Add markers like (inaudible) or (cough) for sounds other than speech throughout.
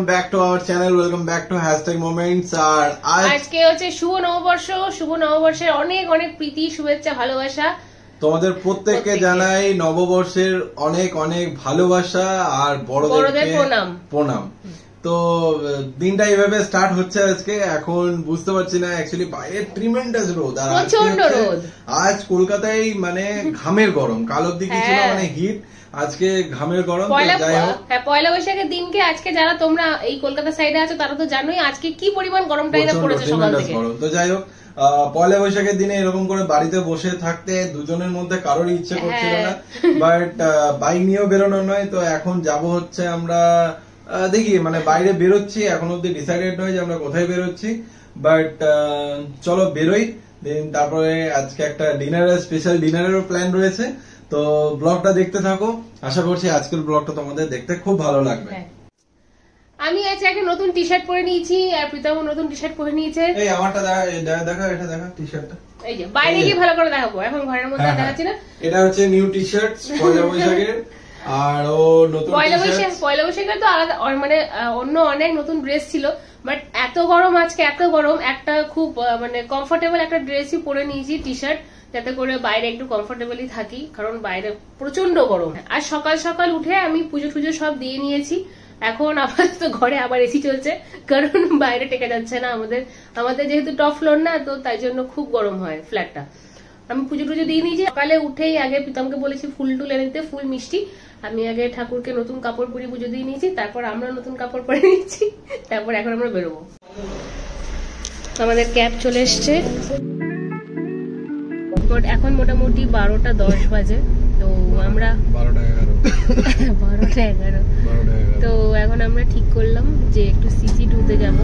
Welcome back to our channel welcome back to hashtag moments আর আজকে হচ্ছে শুভ নববর্ষ শুভ নববর্ষের অনেক অনেক প্রীতি শুভেচ্ছা ভালোবাসা তোমাদের প্রত্যেককে। জানাই নববর্ষের অনেক অনেক ভালোবাসা আর বড়দের প্রণাম। প্রণাম তো দিনটা এইভাবে স্টার্ট হচ্ছে আজকে এখন বুঝতে পারছি না অ্যাকচুয়ালি বাইরে ট্রিমেন্ডাস রোদ আর। আজ কলকাতায় মানে ঘামের গরম কাল অব্দি কি ছিল হ্যাঁ। মানে হিট আজকে ঘামের গরম পয়লা যাই হোক। হ্যাঁ পয়লা বৈশাখের দিনকে আজকে যারা তোমরা এই কলকাতা সাইডে আছো তারা তো জানোই আজকে কি পরিমাণ গরমটা এটা পড়েছে সকাল থেকে। তো যাই হোক পয়লা বৈশাখের দিনে এরকম করে বাড়িতে বসে থাকতে দুজনের মধ্যে কারোরই ইচ্ছে করছিল হ্যাঁ। না বাট বাইক নিয়েও বেরোনো নয় তো এখন যাব হচ্ছে আমরা দেখি মানে বাইরে বেরোচ্ছি এখন অব্দি ডিসাইডেড নয় যে আমরা কোথায় বেরোচ্ছি। বাট চলো বেরোই দেন তারপরে আজকে একটা ডিনারের স্পেশাল ডিনারেরও প্ল্যান রয়েছে। তো ব্লগটা দেখতে থাকো। আশা করছি আজকের ব্লগটা তোমাদের দেখতে খুব ভালো লাগবে। হ্যাঁ। আমি আজকে একটা নতুন টি শার্ট পরে নিয়েছি আর প্রীতমও নতুন টি শার্ট পরে নিয়েছে। এই আমারটা দেখা দেখা- এটা দেখা টি শার্টটা এই যে বাইরে গিয়ে ভালো করে দেখাবো। এখন ঘরের মধ্যে হ্যাঁ, দেখাচ্ছি না। এটা হচ্ছে নিউ টি শার্ট পয়লা বৈশাখের। আর ও নতুন পয়লা বৈশাখ পয়লা বৈশাখের তো আলাদা মানে অন্য অনেক নতুন ড্রেস ছিল। বাট এত গরম আজকে এত গরম একটা খুব মানে কমফোর্টেবল একটা ড্রেসই পরে নিয়েছি টি শার্ট যাতে করে বাইরে একটু কমফোর্টেবলি থাকি, কারণ বাইরে প্রচণ্ড গরম। আর সকাল সকাল উঠে আমি পুজো টুজো সব দিয়ে নিয়েছি। এখন আপাতত ঘরে আবার এসি চলছে, কারণ বাইরে টেকে যাচ্ছে না আমাদের। আমাদের যেহেতু টপ ফ্লোর না, তো তাই জন্য খুব গরম হয় ফ্ল্যাটটা আমি পুজো টুজো দিয়ে নিয়েছি। সকালে উঠেই আগে প্রীতমকে বলেছি ফুল টুল এনে দিতে, ফুল মিষ্টি। আমি আগে ঠাকুরকে নতুন কাপড় পরে পুজো দিয়ে নিয়েছি, তারপর আমরা নতুন কাপড় পরে নিয়েছি তারপর এখন আমরা বেরোবো। আমাদের ক্যাব চলে এসছে। মোট- এখন মোটামুটি বারোটা দশ বাজে। তো আমরা (laughs) বারোটা এগারো। বারোটা এগারো। তো এখন আমরা ঠিক করলাম যে একটু সিসি টুতে যাব।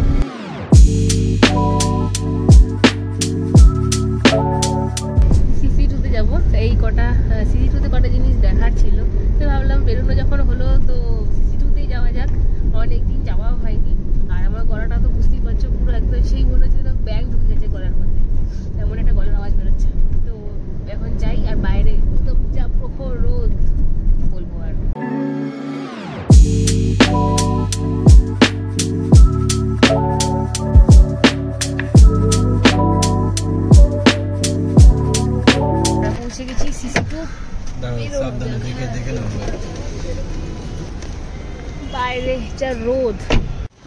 বাইরে যা রোদ।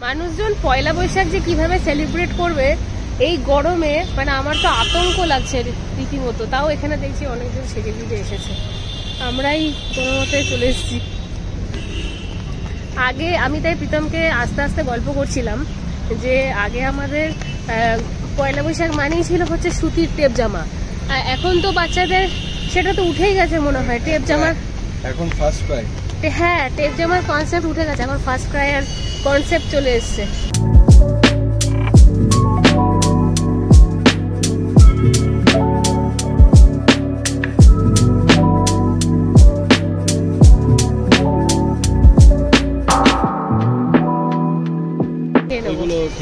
মানুষজন পয়লা বৈশাখ যে কীভাবে সেলিব্রেট করবে, এই গরমে মানে আমার তো আতঙ্ক লাগছে রীতিমতো। তাও এখানে দেখছি অনেকজন সেজে গুজে এসেছে। আমরাই কোনো মতে চলে এসেছি। আগে আমি তাই প্রীতমকে আস্তে আস্তে গল্প করছিলাম যে আগে আমাদের পয়লা বৈশাখ মানেই ছিল হচ্ছে সুতির টেপ জামা। এখন তো বাচ্চাদের সেটা তো উঠেই গেছে মনে হয়। টেপ জামার এখন ফার্স্ট টে- হ্যাঁ টেপ জামার কনসেপ্ট উঠে গেছে এখন ফার্স্ট ক্রাই আর কনসেপ্ট চলে এসছে।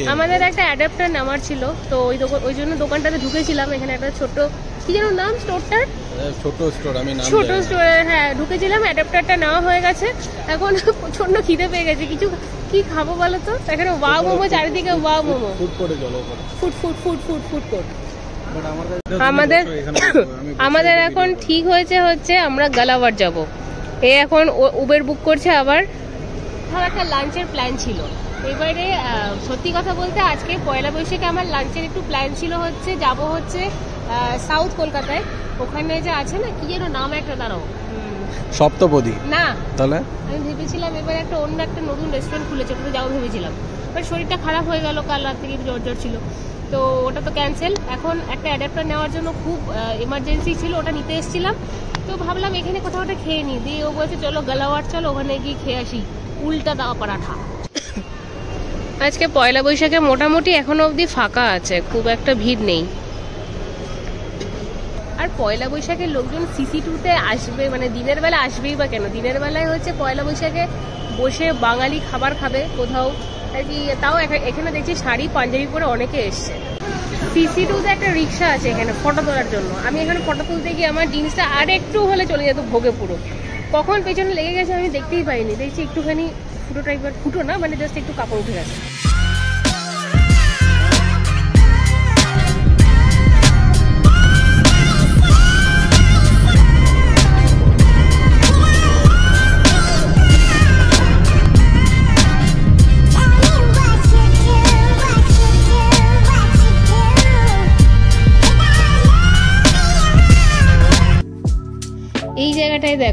আমাদের একটা অ্যাডাপ্টার নামার ছিল তো ওই দোকান ওই জন্য দোকানটাতে ঢুকেছিলাম এখানে একটা ছোট কি যেন নাম স্টোরটার ছোট স্টোর আমি নাম ছোট স্টোরে হ্যাঁ ঢুকেছিলাম অ্যাডাপ্টারটা নেওয়া হয়ে গেছে। এখন প্রচণ্ড খিদে পেয়ে গেছে। কিছু কি খাব বলো তো এখানে ওয়াও মোমো চারিদিকে ওয়াও মোমো। ফুড করে চলো food food food food food court আমাদের আমাদের এখন ঠিক হয়েছে হচ্ছে আমরা গালাবার যাব। এ এখন উবের বুক করছে আবার। ধর একটা লাঞ্চের প্ল্যান ছিল। এবারে সত্যি কথা বলতে আজকে পয়লা বৈশাখে আমার লাঞ্চের একটু প্ল্যান ছিল হচ্ছে যাব হচ্ছে সাউথ কলকাতায়। ওখানে যে আছে না কি যেন নাম একটা দাঁড়াও। সপ্তপদী। না। তাহলে? আমি ভেবেছিলাম এবার একটা অন্য একটা নতুন রেস্টুরেন্ট খুলেছে ওটাতে যাব ভেবেছিলাম। বাট শরীরটা খারাপ হয়ে গেল কাল রাত থেকে জ্বর জ্বর ছিল। তো ওটা তো ক্যান্সেল এখন একটা অ্যাডাপ্টার নেওয়ার জন্য খুব এমার্জেন্সি ছিল ওটা নিতে এসেছিলাম। তো ভাবলাম এখানে কোথাও একটা খেয়ে নিই। দিয়ে ও বলছে চলো গালাওয়ার চলো ওখানে গিয়ে খেয়ে আসি। উল্টা দাওয়া পরাঠা। আজকে পয়লা বৈশাখে মোটামুটি এখনও অবধি ফাঁকা আছে খুব একটা ভিড় নেই। আর পয়লা বৈশাখে লোকজন সিসি টুতে আসবে মানে দিনের বেলা আসবেই বা কেন? দিনের বেলায় হচ্ছে পয়লা বৈশাখে বসে বাঙালি খাবার খাবে কোথাও। আর কি, তাও এখা- এখানে দেখছি শাড়ি, পাঞ্জাবি পরে অনেকে এসছে। সিসি টুতে একটা রিক্সা আছে এখানে ফটো তোলার জন্য। আমি এখানে ফটো তুলতে গিয়ে আমার জিনিসটা আর একটু হলে চলে যেত ভোগে পুরো। কখন পেছনে লেগে গেছে আমি দেখতেই পাইনি। দেখছি একটুখানি ফুটো টাইপের ফুটো না মানে জাস্ট একটু কাপড় উঠে গেছে।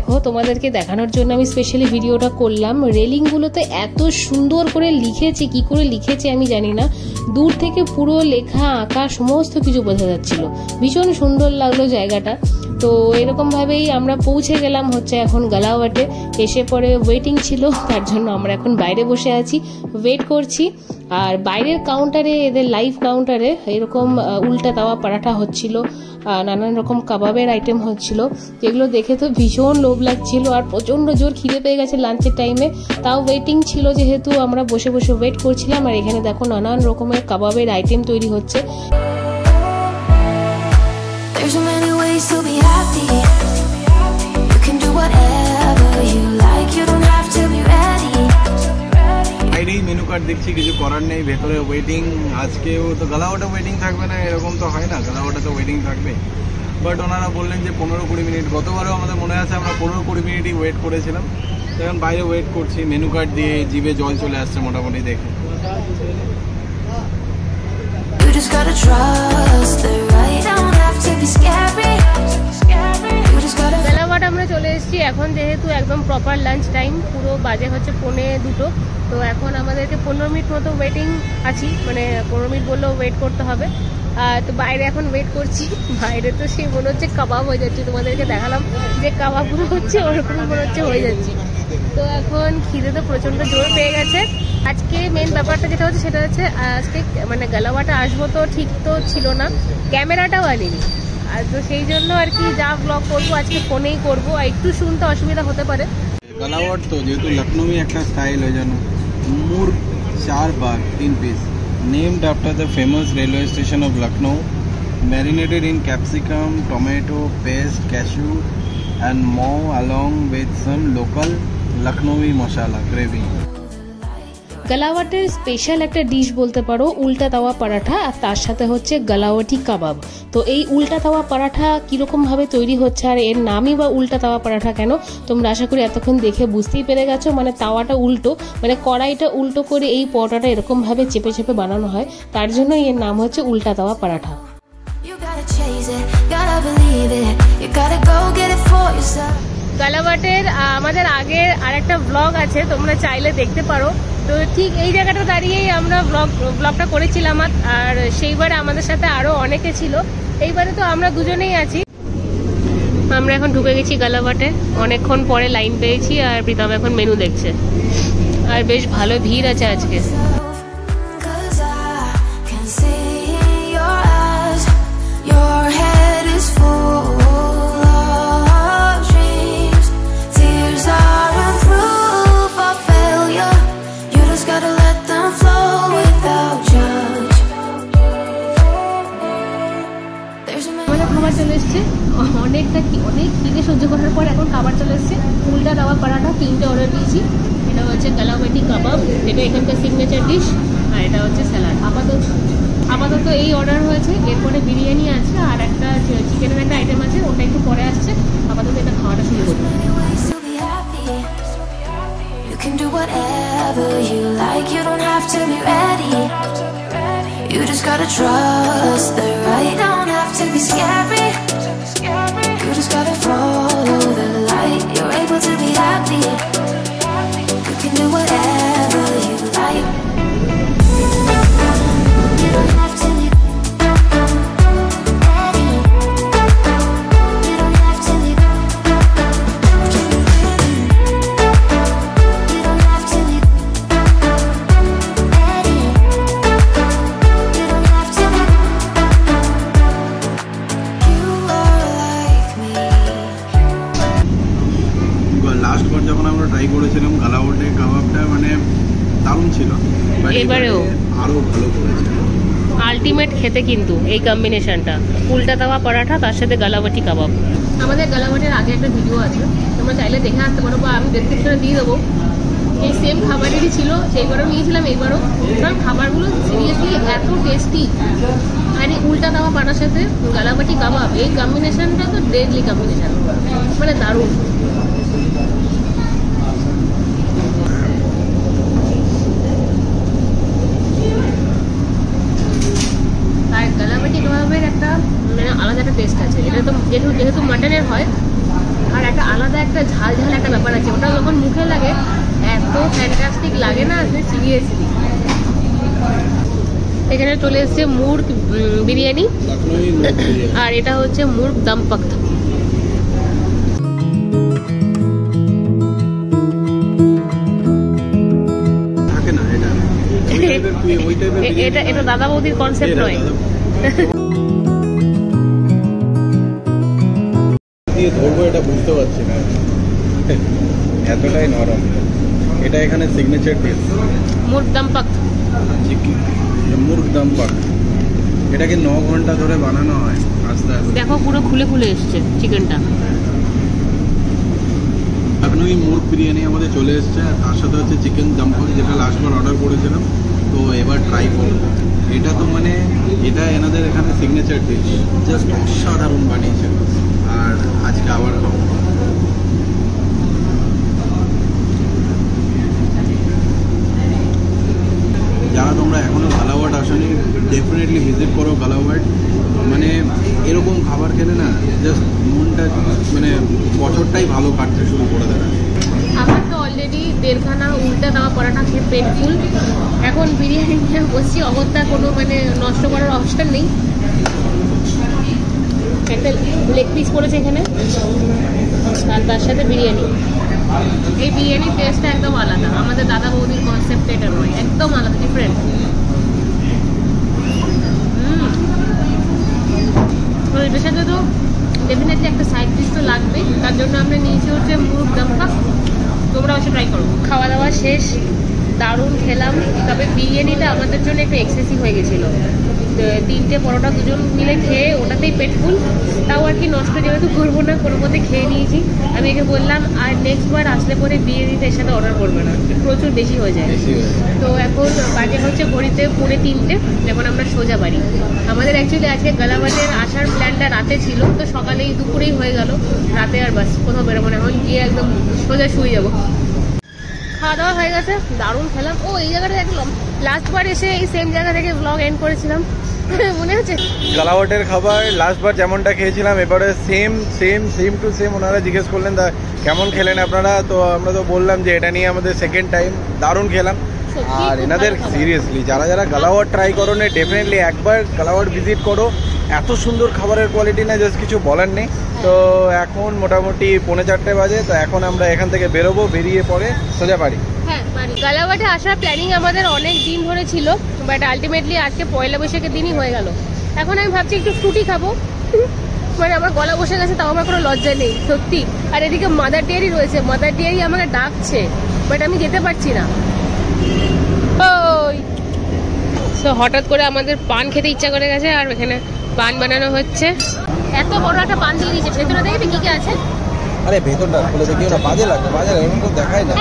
দেখো, তোমাদেরকে দেখানোর জন্য আমি স্পেশালি ভিডিওটা করলাম। রেলিংগুলোতে এত সুন্দর করে লিখেছে, কি করে লিখেছে আমি জানি না। দূর থেকে পুরো লেখা, আঁকা, সমস্ত কিছু বোঝা যাচ্ছিল। ভীষণ সুন্দর লাগল জায়গাটা। তো এরকমভাবেই আমরা পৌঁছে গেলাম হচ্ছে এখন গালাওয়াটে। এসে পরে ওয়েটিং ছিল, তার জন্য আমরা এখন বাইরে বসে আছি। ওয়েট করছি। আর বাইরের কাউন্টারে এদের লাইভ কাউন্টারে এরকম উল্টা তাওয়া পরাঠা হচ্ছিল। নানান রকম কাবাবের আইটেম হচ্ছিল। যেগুলো দেখে তো ভীষণ লোভ লাগছিল আর প্রচণ্ড জোর খিদে পেয়ে গেছে লাঞ্চের টাইমে তাও ওয়েটিং ছিল যেহেতু আমরা বসে বসে ওয়েট করছিলাম আর এখানে দেখো নানান রকমের কাবাবের আইটেম তৈরি হচ্ছে। There's many ways to be happy. বাইরেই দেখছি কিছু করার নেই ভেতরে ওয়েটিং আজকেও তো গালাওয়াটা ওয়েটিং থাকবে না এরকম তো হয় না গালাওয়াটা তো ওয়েটিং থাকবে বাট ওনারা বললেন যে পনেরো কুড়ি মিনিট গতবারও আমাদের মনে আছে আমরা পনেরো কুড়ি মিনিটই ওয়েট করেছিলাম এখন বাইরে ওয়েট করছি মেনু কার্ড দিয়ে জিভে জল চলে আসছে মোটামুটি দেখে just gotta trust the right. Don't have to be scary. You just gotta. বেলাবাট আমরা চলে এসেছি এখন যেহেতু একদম প্রপার লাঞ্চ টাইম পুরো বাজে হচ্ছে পৌনে দুটো তো এখন আমাদেরকে পনেরো মিনিট মতো ওয়েটিং আছি মানে পনেরো মিনিট বললেও ওয়েট করতে হবে। তো বাইরে এখন ওয়েট করছি, বাইরে তো সে মনে হচ্ছে কাবাব হয়ে যাচ্ছে, তোমাদেরকে দেখালাম যে কাবাবগুলো হচ্ছে, ওরকম মনে হচ্ছে হয়ে যাচ্ছে। তো এখন খিদে তো প্রচণ্ড জোর পেয়ে গেছে। আজকে মেন ব্যাপারটা যেটা হচ্ছে, সেটা হচ্ছে আজকে মানে গালাওয়াটা আসব তো ঠিক তো ছিল না, ক্যামেরাটাও আনিনি। আর তো সেই জন্য আর কি যা ব্লগ করব, আজকে ফোনেই করব একটু শুনতে অসুবিধা হতে পারে। গালাওয়াট তো, যেহেতু লখনৌই একটা স্টাইল হয়ে যেন Moor Char Bagh in Piece, Named after the famous railway station of Lucknow, marinated in capsicum, tomato, paste, cashew and mo, along with some local Lucknowi masala gravy. গালাওয়াটের স্পেশাল একটা ডিশ বলতে পারো উল্টা তাওয়া পরাঠা আর তার সাথে হচ্ছে গালাওয়াটি কাবাব। তো এই উল্টা তাওয়া পরাঠা কীরকম ভাবে তৈরি হচ্ছে আর এর নামই বা উল্টা তাওয়া পরাঠা কেন তোমরা আশা করি এতক্ষণ দেখে বুঝতেই পেরে গেছো। মানে তাওয়াটা উল্টো মানে কড়াইটা উল্টো করে এই পরোটাটা এরকমভাবে চেপে চেপে বানানো হয় তার জন্য এর নাম হচ্ছে উল্টা তাওয়া পরাঠা. গালাবাটের আমাদের আগের আরেকটা ব্লগ আছে তোমরা চাইলে দেখতে পারো। তো ঠিক এই জায়গাটা দাঁড়িয়েই আমরা ব্লগ ব্লগটা করেছিলাম আর- সেইবারে আমাদের সাথে আরও অনেকে ছিল। এইবারে তো আমরা দুজনেই আছি। আমরা এখন ঢুকে গেছি গালাবাটে। অনেকক্ষণ পরে লাইন পেয়েছি আর প্রীতম এখন মেনু দেখছে। আর বেশ ভালো ভিড় আছে আজকে। There's খাবার চলে এসছে অনেকটা অনেক খিদে সহ্য করার পর এখন খাবার চলে এসছে উল্টা দেওয়া পরাঠা তিনটে অর্ডার দিয়েছি এটা হচ্ছে কালামাটি কাবাব, এটা এখানকার সিগনেচার ডিশ আর এটা হচ্ছে স্যালাড আপাতত আপাতত এই অর্ডার হয়েছে এরপরে বিরিয়ানি আছে, আর একটা চিকেনের একটা আইটেম আছে, ওটা একটু পরে আসছে আপাতত এটা খাওয়াটা শুরু করব. You can do whatever you like. You don't have to be ready. You just gotta trust the right. Don't have to be scary. You just gotta follow the light. You're able to be happy. Ultimate খেতে কিন্তু এই কম্বিনেশনটা উল্টা তাওয়া পরাঠা, তার সাথে গালাবাটি কাবাব। আমাদের গালাবাটির আগে একটা ভিডিও আছে, তোমরা চাইলে দেখে আসতে পারো বা আমি ডেসক্রিপশনে দিয়ে দেবো। এই সেম খাবারেরই ছিল, সেইবারও নিয়েছিলাম, এইবারও। কারণ খাবারগুলো সিরিয়াসলি এত টেস্টি আর উল্টা তাওয়া পাটার সাথে গালাবাটি কাবাব, এই কম্বিনেশনটা তো ডেডলি কম্বিনেশন মানে দারুণ আর কালামাটি কাবাবের একটা মানে আলাদা একটা টেস্ট আছে এটা তো যেহেতু যেহেতু মাটনের হয়। আর একটা আলাদা একটা ঝাল ঝাল একটা ব্যাপার আছে। ওটা যখন মুখে লাগে এত ফ্যান্টাস্টিক লাগে না যে সিরিয়াসলি এখানে চলে এসছে মুর্গ বিরিয়ানি। আর এটা হচ্ছে মুর্গ দম পাক্ত। এটা। এটা দাদা বৌদির কনসেপ্ট নয়। (laughs) ধরবো এটা বুঝতে পারছি না। এতটাই নরম। এটা এখানে সিগনেচার ডিশ মুর্গ দম পাক্ত চিকেন মুরগ দম পাক এটাকে ন ঘণ্টা ধরে বানানো হয়? আস্তে আস্তে। দেখো পুরো খুলে খুলে এসছে চিকেনটা। এখন ওই মুরগ বিরিয়ানি আমাদের চলে এসেছে। আর তার সাথে হচ্ছে চিকেন দমপাক যেটা লাস্টবার অর্ডার করেছিলাম। তো এবার ট্রাই করব। এটা তো মানে এটা এনাদের এখানে সিগনেচার ডিশ জাস্ট অসাধারণ বানিয়েছে। আর আজকে আবার যারা তোমরা এখনও গালাওয়াট আসনি ডেফিনেটলি ভিজিট করো গালাওয়াট মানে এরকম খাবার খেলে না জাস্ট মনটা মানে বছরটাই ভালো কাটতে শুরু করে দেবে আমার তো অলরেডি দেড়খানা উল্টা দেওয়া পরাটা খেয়ে পেটফুল এখন বিরিয়ানি নিয়ে বসছি অবস্থা কোনো মানে নষ্ট করার অপশন নেই। একটা লেগ পিস পড়েছে এখানে। আর তার সাথে বিরিয়ানি। এই বিরিয়ানির টেস্টটা একদম আলাদা। আমাদের দাদা বৌদির কনসেপ্ট এটা নয়, একদম আলাদা ডিফারেন্ট এটার সাথে তো ডেফিনেটলি একটা সাইড ডিশ তো লাগবেই তার জন্য আমরা নিয়েছি হচ্ছে মুরগ দমকা তোমরা অবশ্যই ট্রাই করো। খাওয়া দাওয়া শেষ। দারুণ খেলাম। তবে বিরিয়ানিটা আমাদের জন্য একটু এক্সেসিভ হয়ে গেছিল। তিনটে পরোটা দুজন মিলে খেয়ে ওটাতেই পেট ফুল। তাও আর কি নষ্ট যেহেতু করব না কোনো মতে খেয়ে নিয়েছি। আমি একে বললাম আর নেক্সট বার আসলে পরে বিরিয়ানিটা এর সাথে অর্ডার করবে না। প্রচুর বেশি হয়ে যায়। তো এখন বাজে হচ্ছে ঘড়িতে পৌনে তিনটে এখন আমরা সোজা বাড়ি। আমাদের অ্যাকচুয়ালি আজকে গালাবাটের আসার প্ল্যানটা রাতে ছিল তো সকালেই দুপুরেই হয়ে গেল। রাতে আর বাস কোথাও বেরোবো না। এখন গিয়ে একদম সোজা শুয়ে যাব। খাওয়া দাওয়া হয়ে গেছে দারুণ খেলাম। ও এই জায়গাটা দেখলাম। লাস্ট বার এসে এই সেম জায়গা থেকে ব্লগ এন্ড করেছিলাম। (laughs) মনে হচ্ছে খাবার লাস্টবার যেমনটা খেয়েছিলাম এবারে same same same to same ওনারা জিজ্ঞেস করলেন দা কেমন খেলেন আপনারা? তো আমরা তো বললাম যে এটা নিয়ে আমাদের সেকেন্ড টাইম দারুণ খেলাম। আর এনাদের সিরিয়াসলি যারা যারা গালাওয়াট ট্রাই করো না ডেফিনেটলি একবার গালাওয়াট ভিজিট করো। এত সুন্দর খাবারের কোয়ালিটি না জাস্ট কিছু বলার নেই। তো এখন মোটামুটি পৌনে চারটে বাজে, তো এখন আমরা এখান থেকে বেরোবো, বেরিয়ে পরে সোজা বাড়ি। হ্যাঁ গালাবাটে আসার প্ল্যানিং আমাদের অনেক দিন ধরে ছিল বাট আলটিমেটলি আজকে পয়লা বৈশাখের দিনই হয়ে গেল। এখন আমি ভাবছি একটু ফ্রুটি খাব। মানে আমার গলা বসে গেছে, তাও আমার কোনো লজ্জা নেই, সত্যি। আর এদিকে মাদার ডেয়ারি রয়েছে মাদার ডেয়ারি আমাকে ডাকছে বাট আমি যেতে পারছি না। ওই। হঠাৎ করে আমাদের পান খেতে ইচ্ছা করে গেছে, আর এখানে পান বানানো হচ্ছে। এত বড় একটা পান দিয়ে দিয়েছে। ভেতরে দেখবি কি কি আছে? আরে ভেতরটা খুলে দেখিও না বাজে লাগে বাজে লাগবে এরকম দেখায় না।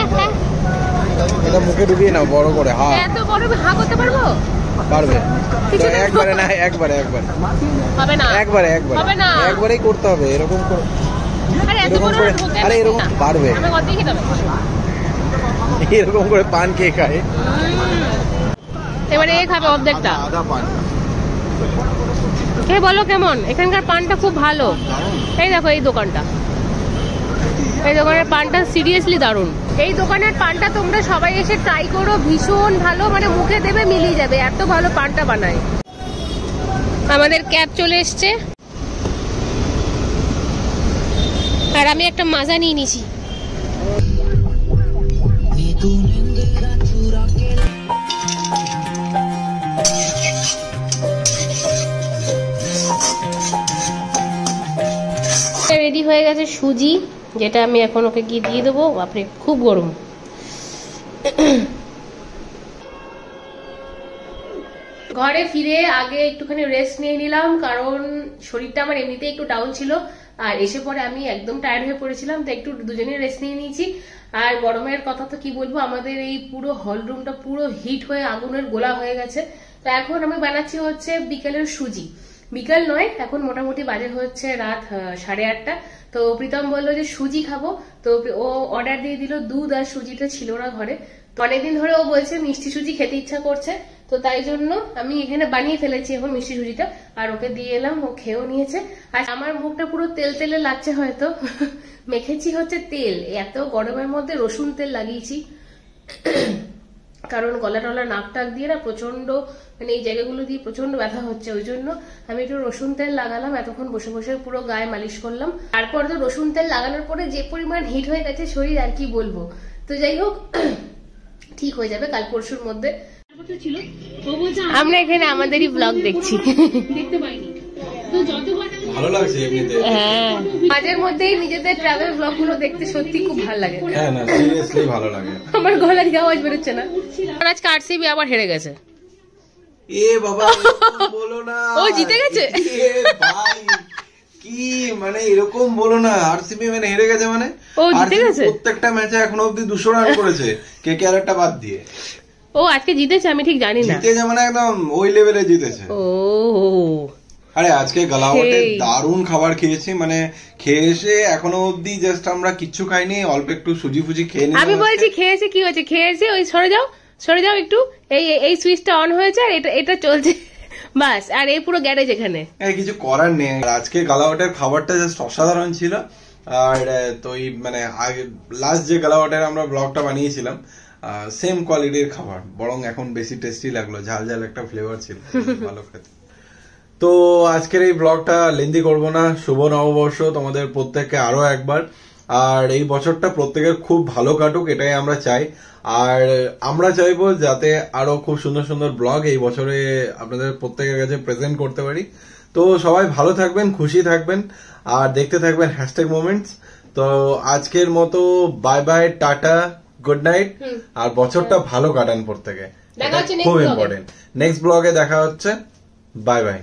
এটা মুখে ডুবিয়ে নাও বড় করে। হা। এত বড় হা করতে পারব? পারবে। তো একবারে না একবারে একবারে। হবে না। একবারে একবারে। হবে না। একবারেই করতে হবে এরকম করে। আরে এত এরকম বড় করে- আরে এরকম পারবে। এরকম করে পান কে খায়? এবারে এ খাবে অর্ধেকটা। আধা পান। কে বলো কেমন? এখানকার পানটা খুব ভালো। এই দেখো, এই দোকানটা। এই দোকানের পানটা সিরিয়াসলি দারুণ। এই দোকানের পানটা তোমরা সবাই এসে ট্রাই করো, ভীষণ ভালো মানে মুখে দেবে, মিলিয়ে যাবে। এত ভালো পানটা বানায়। আমাদের ক্যাব চলে এসছে। আর আমি একটা মাজা নিয়ে নিছি হয়ে গেছে সুজি, যেটা আমি এখন ওকে গিয়ে দিয়ে দেবো। বাপরে, খুব গরম। ঘরে ফিরে আগে একটুখানি রেস্ট নিয়ে নিলাম, কারণ শরীরটা আমার এমনিতেই একটু ডাউন ছিল। আর এসে পরে আমি একদম টায়ার্ড হয়ে পড়েছিলাম তো একটু দুজনেই রেস্ট নিয়ে নিয়েছি। আর গরমের কথা তো কি বলব, আমাদের এই পুরো হল রুমটা পুরো হিট হয়ে আগুনের গোলা হয়ে গেছে। তো এখন আমি বানাচ্ছি হচ্ছে বিকেলের সুজি। বিকাল নয়, এখন মোটামুটি বাজে হচ্ছে রাত সাড়ে আটটা। তো প্রীতম বলল যে, সুজি খাব। তো ও অর্ডার দিয়ে দিল দুধ আর সুজিটা ছিল না ঘরে। তো অনেকদিন ধরে ও বলছে, মিষ্টি সুজি খেতে ইচ্ছা করছে। তো তাই জন্য আমি এখানে বানিয়ে ফেলেছি এখন মিষ্টি সুজিটা। আর ওকে দিয়ে এলাম, ও খেয়েও নিয়েছে। আর আমার মুখটা পুরো তেল তেলে লাগছে হয়তো। (laughs) মেখেছি হচ্ছে তেল। এত গরমের মধ্যে রসুন তেল লাগিয়েছি। কারণ গলা টলা নাক টাক দিয়ে না প্রচণ্ড মানে এই জায়গাগুলো দিয়ে প্রচণ্ড ব্যথা হচ্ছে ওই জন্য আমি একটু রসুন তেল লাগালাম এতক্ষণ বসে বসে পুরো গায়ে মালিশ করলাম। তারপর তো রসুন তেল লাগানোর পরে যে পরিমাণ হিট হয়ে গেছে শরীর আর কি বলব। তো যাই হোক (clears throat) ঠিক হয়ে যাবে কাল পরশুর মধ্যে। আমরা এখানে আমাদেরই ব্লগ দেখছি। ভালো লাগছে এমনিতে। হ্যাঁ। মাঝের মধ্যেই নিজেদের ট্রাভেল ব্লগগুলো দেখতে সত্যি খুব ভালো লাগে। হ্যাঁ না সিরিয়াসলি ভালো লাগে। আমার গলা দিয়ে আওয়াজ বেরোচ্ছে না। আজকে আরসিবি আবার হেরে গেছে। এ বাবা বলো না। ও জিতে গেছে? এ ভাই কি মানে এরকম বলো না আরসিবি মানে হেরে গেছে মানে? ও জিতে গেছে? প্রত্যেকটা ম্যাচে এখনও অব্দি দুশো রান করেছে কে কে আর একটা বাদ দিয়ে। ও আজকে জিতেছে আমি ঠিক জানি না। জিতেছে মানে একদম ওই লেভেলে জিতেছে। ও আরে আজকে গালাওয়াটে। দারুণ খাবার খেয়েছি মানে খেয়ে এসে এখনও অব্দি জাস্ট আমরা কিচ্ছু খাইনি অল্প একটু সুজি ফুজি খেয়ে নিলাম আমি বলছি খেয়েছে কি হয়েছে? খেয়েছে ওই সরে যাও সরে যাও একটু এই এই সুইচটা অন হয়েছে আর এটা এটা চলছে। (laughs) বাস আর এই পুরো গ্যারেজ এখানে। কিছু করার নেই। আর আজকে গালাওয়াটের খাবারটা জাস্ট অসাধারণ ছিল। আর তো এই মানে আগে লাস্ট যে গালাওয়াটের আমরা ব্লগটা বানিয়েছিলাম সেম কোয়ালিটির খাবার বরং এখন বেশি টেস্টি লাগল ঝাল ঝাল একটা ফ্লেভার ছিল। (laughs) ভালো খেতে। তো আজকের এই ব্লগটা লেন্দি করব না। শুভ নববর্ষ তোমাদের প্রত্যেককে আরও একবার। আর এই বছরটা প্রত্যেকের খুব ভালো কাটুক এটাই আমরা চাই। আর আমরা চাইব যাতে আরও খুব সুন্দর সুন্দর ব্লগ এই বছরে আপনাদের প্রত্যেকের কাছে প্রেজেন্ট করতে পারি। তো সবাই ভালো থাকবেন খুশি থাকবেন আর দেখতে থাকবেন হ্যাশট্যাগ মোমেন্টস তো আজকের মতো bye bye tata good night আর বছরটা ভালো কাটান প্রত্যেকে। খুব। ইম্পর্টেন্ট নেক্সট ব্লগে দেখা হচ্ছে। Bye bye